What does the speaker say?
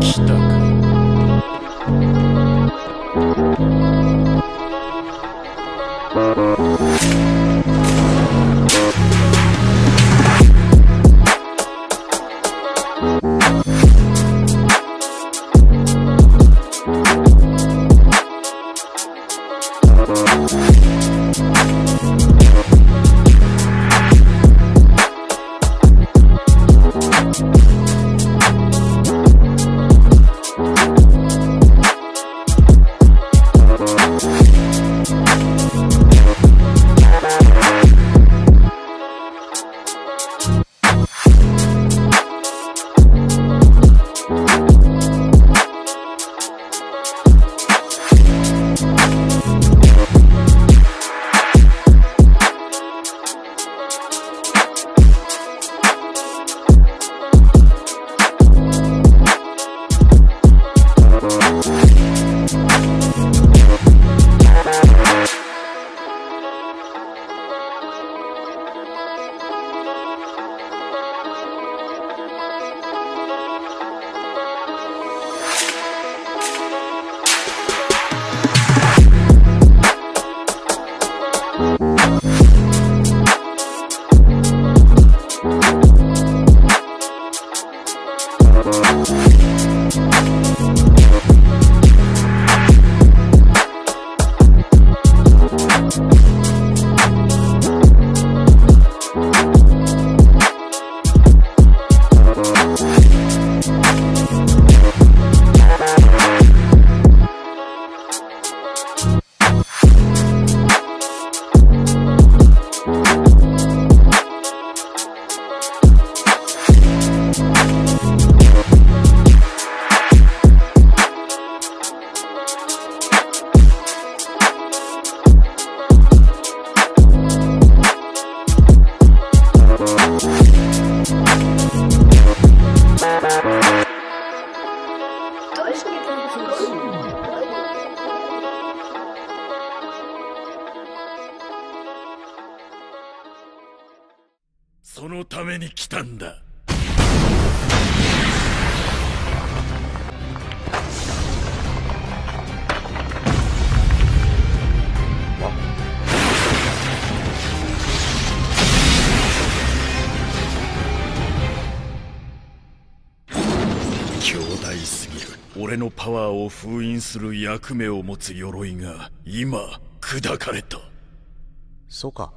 Stuck. Thank We'll そのために来たんだ。強大すぎる。俺のパワーを封印する役目を持つ鎧が今砕かれた。そうか。